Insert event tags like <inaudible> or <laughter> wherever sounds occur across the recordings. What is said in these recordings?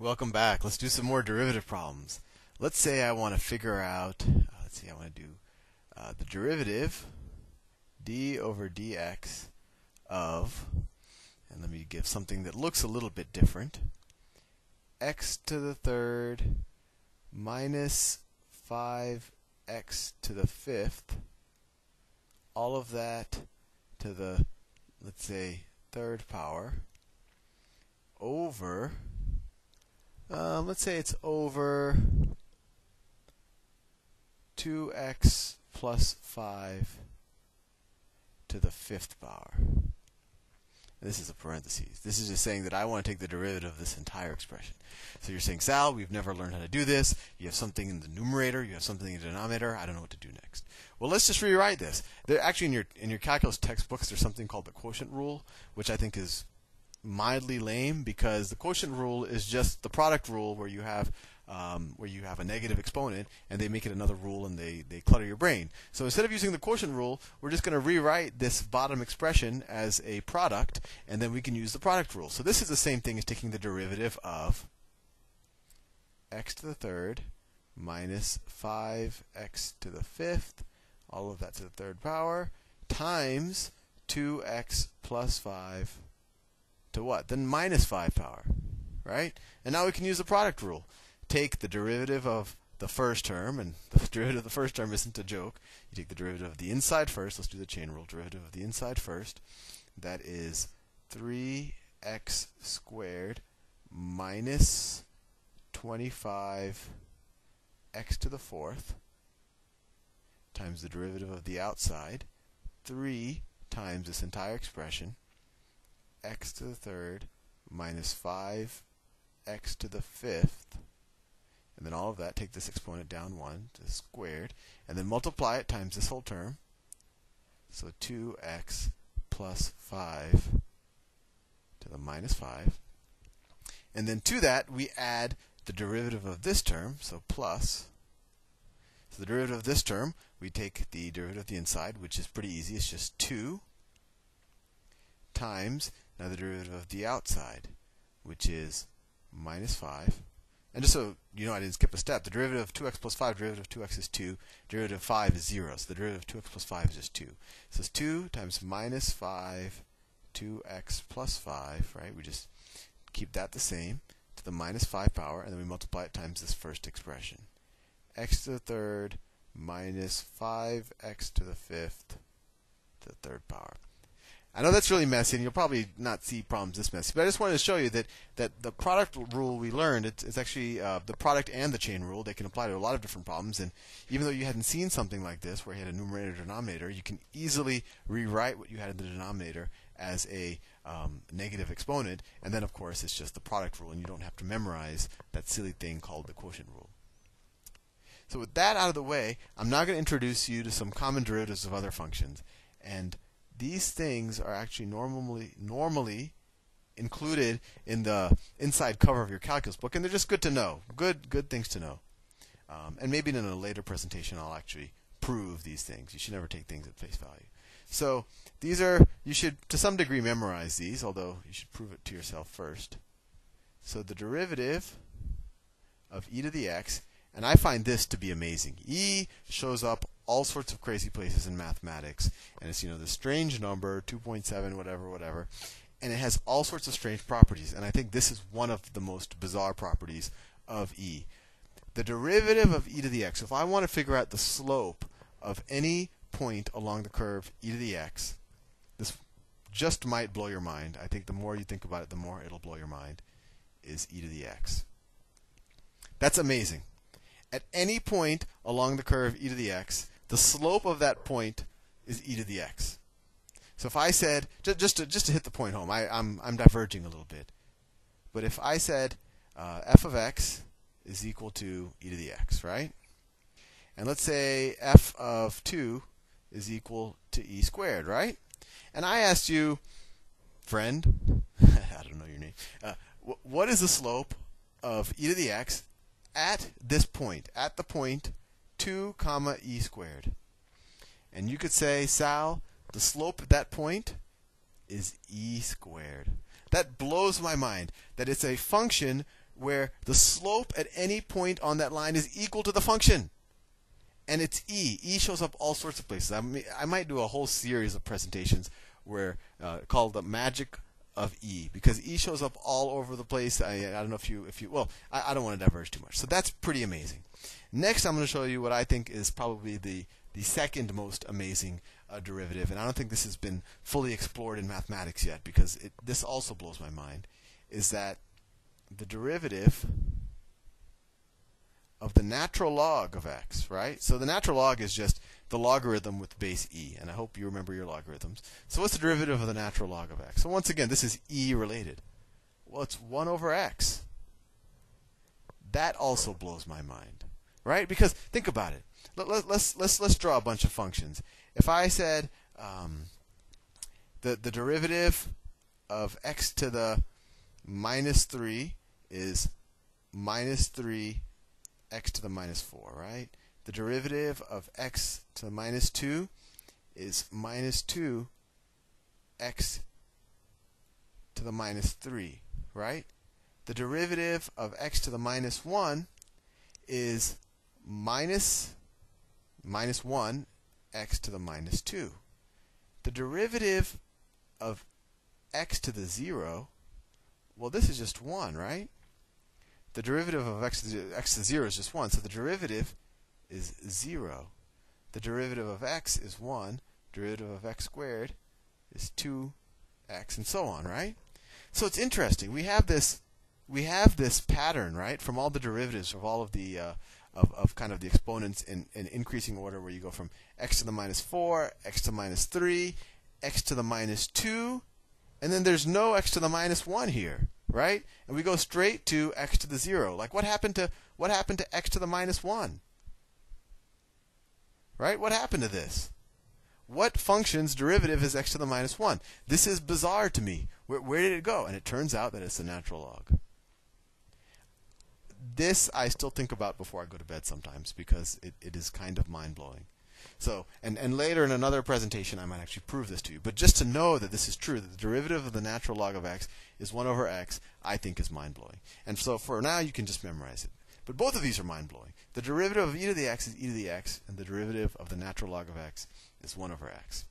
Welcome back. Let's do some more derivative problems. Let's say I want to figure out, uh, let's see, I want to do uh, the derivative d over dx of, and let me give something that looks a little bit different, x to the third minus 5x to the fifth, all of that to the, let's say, third power, over um, let's say it's over 2x plus 5 to the fifth power. this is a parenthesis. This is just saying that I want to take the derivative of this entire expression. So you're saying, Sal, we've never learned how to do this. You have something in the numerator, you have something in the denominator. I don't know what to do next. Well, let's just rewrite this. There, actually, in your in your calculus textbooks, there's something called the quotient rule, which I think is mildly lame because the quotient rule is just the product rule where you have um, where you have a negative exponent and they make it another rule and they, they clutter your brain. So instead of using the quotient rule, we're just going to rewrite this bottom expression as a product and then we can use the product rule. So this is the same thing as taking the derivative of x to the third minus 5x to the fifth, all of that to the third power, times 2x plus 5 to what? Then minus 5 power, right? And now we can use the product rule. Take the derivative of the first term, and <laughs> the derivative of the first term isn't a joke. You take the derivative of the inside first. Let's do the chain rule. Derivative of the inside first. That is 3x squared minus 25x to the fourth times the derivative of the outside. 3 times this entire expression x to the third minus 5x to the fifth, and then all of that, take this exponent down 1 to the squared, and then multiply it times this whole term. So 2x plus 5 to the minus 5. And then to that, we add the derivative of this term, so plus. So the derivative of this term, we take the derivative of the inside, which is pretty easy. It's just 2 times now the derivative of the outside, which is minus 5. And just so you know I didn't skip a step, the derivative of 2x plus 5, derivative of 2x is 2, derivative of 5 is 0. So the derivative of 2x plus 5 is just 2. So it's 2 times minus 5, 2x plus 5, right? We just keep that the same to the minus 5 power, and then we multiply it times this first expression. x to the third minus 5x to the fifth to the third power. I know that's really messy, and you'll probably not see problems this messy. But I just wanted to show you that, that the product rule we learned, it's, it's actually uh, the product and the chain rule. They can apply to a lot of different problems. And even though you hadn't seen something like this, where you had a numerator denominator, you can easily rewrite what you had in the denominator as a um, negative exponent. And then, of course, it's just the product rule, and you don't have to memorize that silly thing called the quotient rule. So with that out of the way, I'm now going to introduce you to some common derivatives of other functions. And these things are actually normally normally included in the inside cover of your calculus book, and they're just good to know. Good good things to know. Um, and maybe in a later presentation, I'll actually prove these things. You should never take things at face value. So these are you should to some degree memorize these, although you should prove it to yourself first. So the derivative of e to the x, and I find this to be amazing. e shows up all sorts of crazy places in mathematics, and it's you know the strange number 2.7 whatever whatever, and it has all sorts of strange properties, and I think this is one of the most bizarre properties of e. The derivative of e to the x. If I want to figure out the slope of any point along the curve e to the x, this just might blow your mind. I think the more you think about it, the more it'll blow your mind. Is e to the x. That's amazing. At any point along the curve e to the x, the slope of that point is e to the x. So if I said just just to, just to hit the point home, I, am I'm, I'm diverging a little bit, but if I said uh, f of x is equal to e to the x, right? And let's say f of 2 is equal to e squared, right? And I asked you, friend, <laughs> I don't know your name, uh, what is the slope of e to the x at this point, at the point 2 comma e squared. And you could say, Sal, the slope at that point is e squared. That blows my mind that it's a function where the slope at any point on that line is equal to the function. And it's e. E shows up all sorts of places. I, may, I might do a whole series of presentations where uh, called the magic of e because e shows up all over the place. I, I don't know if you if you well I, I don't want to diverge too much. So that's pretty amazing. Next, I'm going to show you what I think is probably the the second most amazing uh, derivative, and I don't think this has been fully explored in mathematics yet because it, this also blows my mind. Is that the derivative of the natural log of x, right? So the natural log is just the logarithm with base e, and I hope you remember your logarithms. So what's the derivative of the natural log of x? So once again, this is e related. Well, it's 1 over x. That also blows my mind, right? Because think about it. Let, us let, let's, let's let's draw a bunch of functions. If I said um, the the derivative of x to the minus 3 is minus 3 x to the minus 4, right? The derivative of x to the minus 2 is minus 2 x to the minus 3, right? The derivative of x to the minus 1 is minus minus 1 x to the minus 2. The derivative of x to the 0, well, this is just 1, right? the derivative of x to, x to 0 is just 1. So the derivative is 0. The derivative of x is 1. Derivative of x squared is 2x, and so on, right? So it's interesting. We have this we have this pattern, right, from all the derivatives of all of the uh, of, of kind of the exponents in, in increasing order, where you go from x to the minus 4, x to the minus 3, x to the minus 2, and then there's no x to the minus 1 here right? And we go straight to x to the 0. Like what happened to what happened to x to the minus 1? Right? What happened to this? What function's derivative is x to the minus 1? This is bizarre to me. Where, where did it go? And it turns out that it's the natural log. This I still think about before I go to bed sometimes because it, it is kind of mind blowing. So, and, and later in another presentation, I might actually prove this to you. But just to know that this is true, that the derivative of the natural log of x is 1 over x, I think is mind blowing. And so for now, you can just memorize it. But both of these are mind blowing. The derivative of e to the x is e to the x, and the derivative of the natural log of x is 1 over x.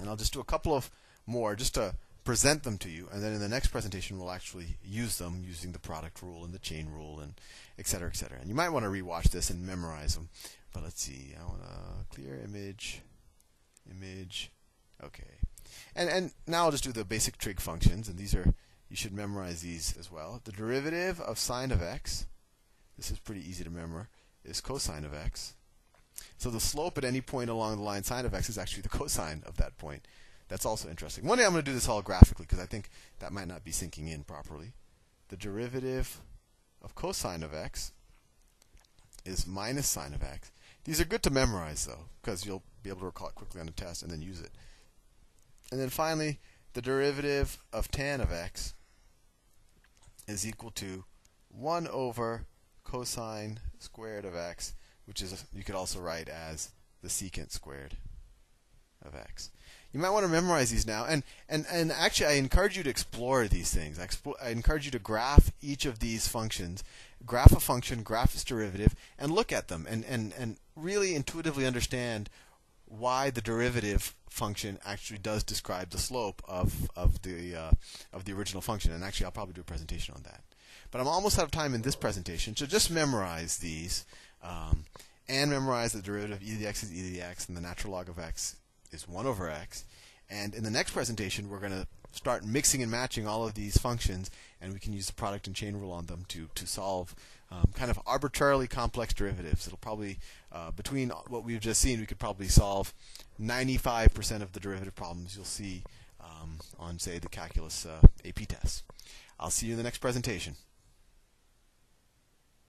And I'll just do a couple of more just to present them to you, and then in the next presentation we'll actually use them using the product rule and the chain rule and et cetera, et cetera. And you might want to rewatch this and memorize them. But let's see. I want to clear image, image. Okay. And and now I'll just do the basic trig functions, and these are you should memorize these as well. The derivative of sine of x, this is pretty easy to remember, is cosine of x. So the slope at any point along the line sine of x is actually the <laughs> cosine of that point. That's also interesting. One day I'm going to do this all graphically because I think that might not be sinking in properly. The derivative of cosine of x is minus sine of x. These are good to memorize, though, because you'll be able to recall it quickly on the test and then use it. And then finally, the derivative of tan of x is equal to 1 over cosine squared of x, which is you could also write as the secant squared of x. You might want to memorize these now, and and and actually, I encourage you to explore these things. I, I encourage you to graph each of these functions, graph a function, graph its derivative, and look at them, and and and really intuitively understand why the derivative function actually does describe the slope of of the uh, of the original function. And actually, I'll probably do a presentation on that. But I'm almost out of time in this presentation, so just memorize these. Um, and memorize the derivative of e to the x is e to the x, and the natural log of x is 1 over x. And in the next presentation, we're going to start mixing and matching all of these functions, and we can use the product and chain rule on them to, to solve um, kind of arbitrarily complex derivatives. It'll probably, uh, between what we've just seen, we could probably solve 95% of the derivative problems you'll see um, on, say, the calculus uh, AP test. I'll see you in the next presentation.